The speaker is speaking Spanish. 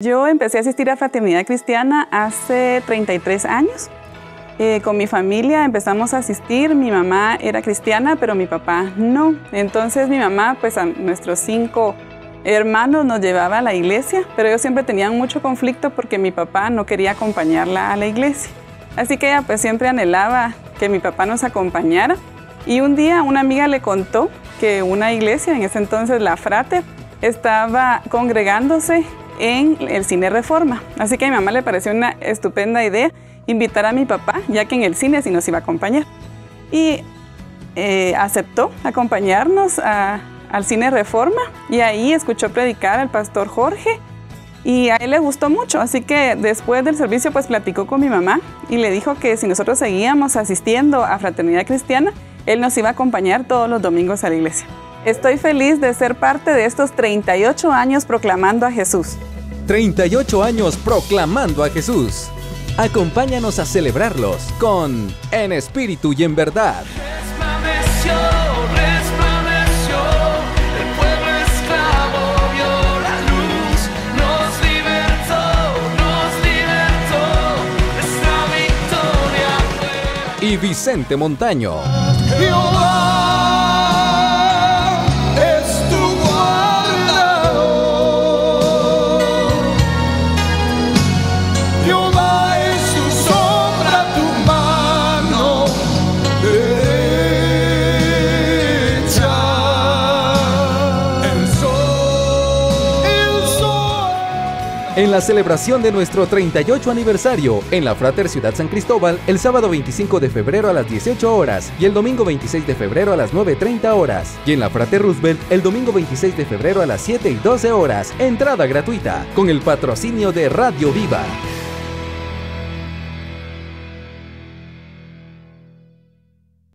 Yo empecé a asistir a Fraternidad Cristiana hace 33 años. Eh, con mi familia empezamos a asistir. Mi mamá era cristiana, pero mi papá no. Entonces mi mamá, pues a nuestros cinco hermanos nos llevaba a la iglesia, pero ellos siempre tenían mucho conflicto porque mi papá no quería acompañarla a la iglesia. Así que ella pues siempre anhelaba que mi papá nos acompañara. Y un día una amiga le contó que una iglesia, en ese entonces la Frate, estaba congregándose en el cine Reforma. Así que a mi mamá le pareció una estupenda idea invitar a mi papá, ya que en el cine sí nos iba a acompañar. Y eh, aceptó acompañarnos al cine Reforma y ahí escuchó predicar al pastor Jorge y a él le gustó mucho, así que después del servicio pues platicó con mi mamá y le dijo que si nosotros seguíamos asistiendo a Fraternidad Cristiana, él nos iba a acompañar todos los domingos a la iglesia. Estoy feliz de ser parte de estos 38 años proclamando a Jesús. 38 años proclamando a Jesús. Acompáñanos a celebrarlos con En Espíritu y en Verdad. y Vicente Montaño. En la celebración de nuestro 38 aniversario en la Frater Ciudad San Cristóbal el sábado 25 de febrero a las 18 horas y el domingo 26 de febrero a las 9.30 horas. Y en la Frater Roosevelt el domingo 26 de febrero a las 7 y 12 horas. Entrada gratuita con el patrocinio de Radio Viva.